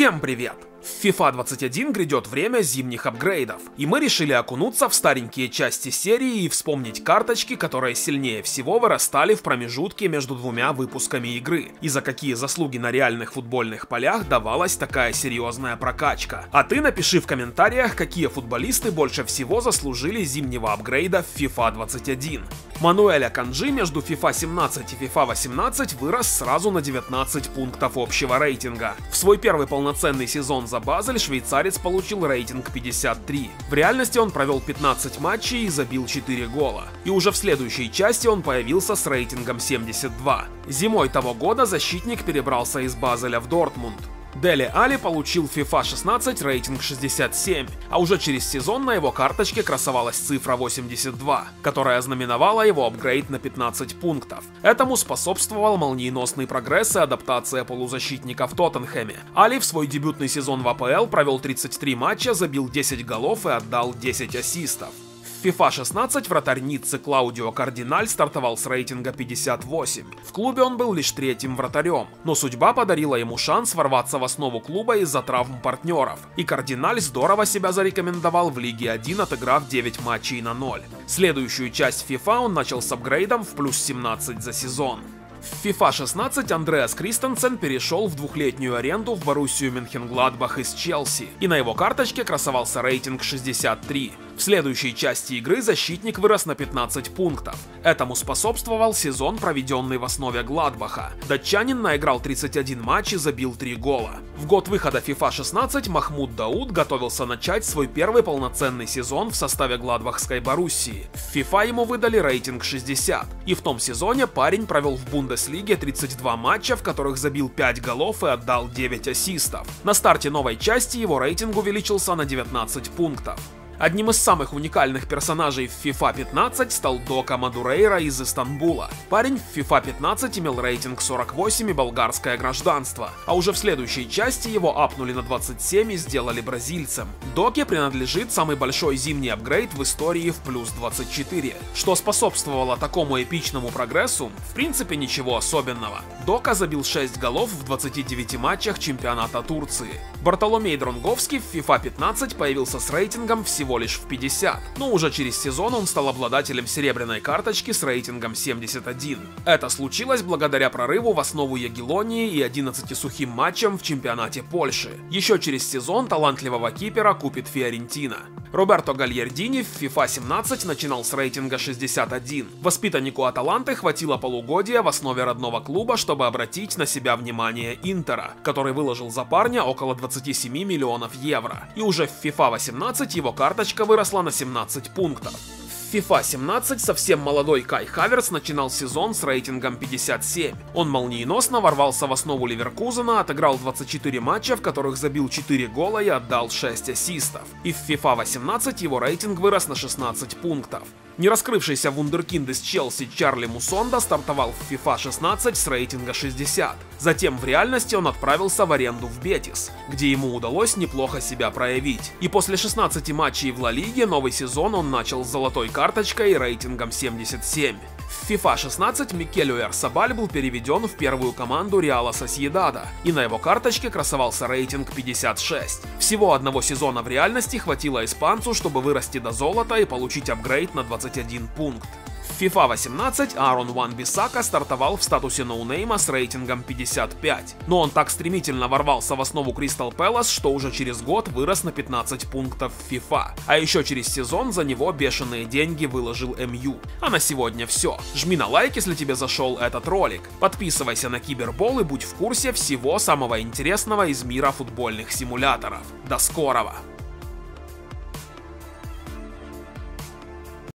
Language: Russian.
Всем привет! В FIFA 21 грядет время зимних апгрейдов, и мы решили окунуться в старенькие части серии и вспомнить карточки, которые сильнее всего вырастали в промежутке между двумя выпусками игры, и за какие заслуги на реальных футбольных полях давалась такая серьезная прокачка. А ты напиши в комментариях, какие футболисты больше всего заслужили зимнего апгрейда в FIFA 21. Мануэля Канджи между FIFA 17 и FIFA 18 вырос сразу на 19 пунктов общего рейтинга. В свой первый полноценный сезон за Базель швейцарец получил рейтинг 53. В реальности он провел 15 матчей и забил 4 гола. И уже в следующей части он появился с рейтингом 72. Зимой того года защитник перебрался из Базеля в Дортмунд. Дели Али получил FIFA 16 рейтинг 67, а уже через сезон на его карточке красовалась цифра 82, которая ознаменовала его апгрейд на 15 пунктов. Этому способствовал молниеносный прогресс и адаптация полузащитника в Тоттенхэме. Али в свой дебютный сезон в АПЛ провел 33 матча, забил 10 голов и отдал 10 ассистов. В FIFA 16 вратарь Ниццы Клаудио Кардиналь стартовал с рейтинга 58. В клубе он был лишь третьим вратарем, но судьба подарила ему шанс ворваться в основу клуба из-за травм партнеров, и Кардиналь здорово себя зарекомендовал в Лиге 1, отыграв 9 матчей на 0. Следующую часть FIFA он начал с апгрейдом в плюс 17 за сезон. В FIFA 16 Андреас Кристенсен перешел в двухлетнюю аренду в Боруссию Мюнхенгладбах из Челси, и на его карточке красовался рейтинг 63. В следующей части игры защитник вырос на 15 пунктов. Этому способствовал сезон, проведенный в основе Гладбаха. Датчанин наиграл 31 матч и забил 3 гола. В год выхода FIFA 16 Махмуд Дауд готовился начать свой первый полноценный сезон в составе Гладбахской Боруссии. В FIFA ему выдали рейтинг 60. И в том сезоне парень провел в Бундеслиге 32 матча, в которых забил 5 голов и отдал 9 ассистов. На старте новой части его рейтинг увеличился на 19 пунктов. Одним из самых уникальных персонажей в FIFA 15 стал Дока Мадурейра из Истанбула. Парень в FIFA 15 имел рейтинг 48 и болгарское гражданство, а уже в следующей части его апнули на 27 и сделали бразильцем. Доке принадлежит самый большой зимний апгрейд в истории в плюс 24. Что способствовало такому эпичному прогрессу? В принципе ничего особенного. Дока забил 6 голов в 29 матчах чемпионата Турции. Бартоломей Дронговский в FIFA 15 появился с рейтингом всего лишь в 50, но уже через сезон он стал обладателем серебряной карточки с рейтингом 71. Это случилось благодаря прорыву в основу Ягелонии и 11 сухим матчам в чемпионате Польши. Еще через сезон талантливого кипера купит Фиорентина. Роберто Гальярдини в FIFA 17 начинал с рейтинга 61. Воспитаннику Аталанты хватило полугодия в основе родного клуба, чтобы обратить на себя внимание Интера, который выложил за парня около 27 миллионов евро. И уже в FIFA 18 его карточка выросла на 17 пунктов. В FIFA 17 совсем молодой Кай Хаверс начинал сезон с рейтингом 57. Он молниеносно ворвался в основу Ливеркузена, отыграл 24 матча, в которых забил 4 гола и отдал 6 ассистов. И в FIFA 18 его рейтинг вырос на 16 пунктов. Не раскрывшийся вундеркинд из Челси Чарли Мусонда стартовал в FIFA 16 с рейтинга 60. Затем в реальности он отправился в аренду в Бетис, где ему удалось неплохо себя проявить. И после 16 матчей в Ла Лиге новый сезон он начал с золотой карточкой и рейтингом 77. В FIFA 16 Микель Оярсабаль был переведен в первую команду Реала Сосьедада, и на его карточке красовался рейтинг 56. Всего одного сезона в реальности хватило испанцу, чтобы вырасти до золота и получить апгрейд на 21 пункт. FIFA 18 Аарон Ван Бисака стартовал в статусе ноунейма с рейтингом 55, но он так стремительно ворвался в основу Кристал Пэлас, что уже через год вырос на 15 пунктов FIFA. А еще через сезон за него бешеные деньги выложил МЮ. А на сегодня все. Жми на лайк, если тебе зашел этот ролик. Подписывайся на Кибербол и будь в курсе всего самого интересного из мира футбольных симуляторов. До скорого!